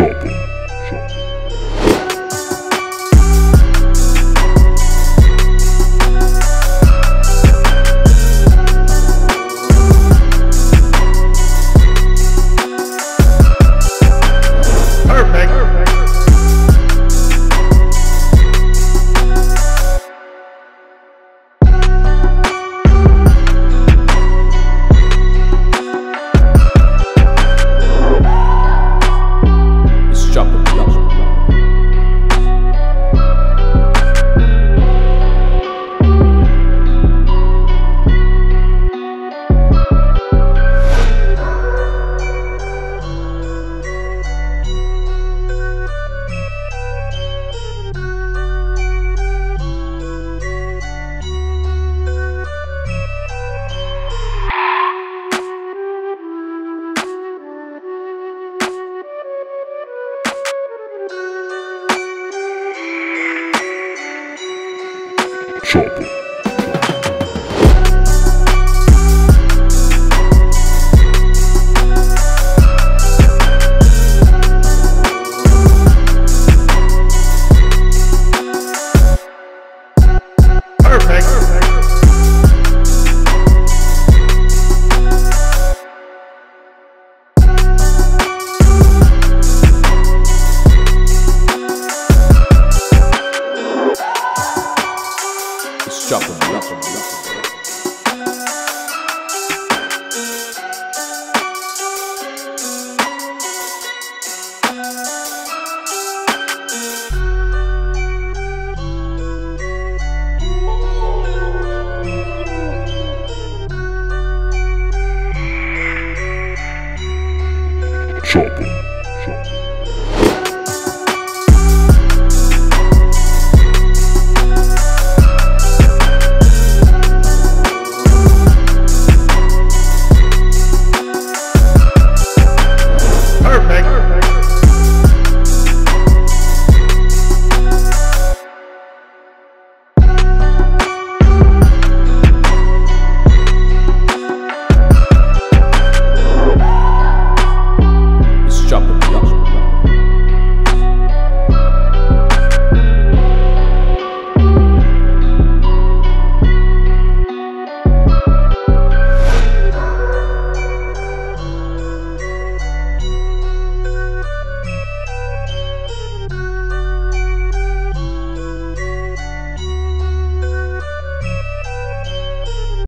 chopper. Shop. chopper.